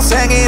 don't it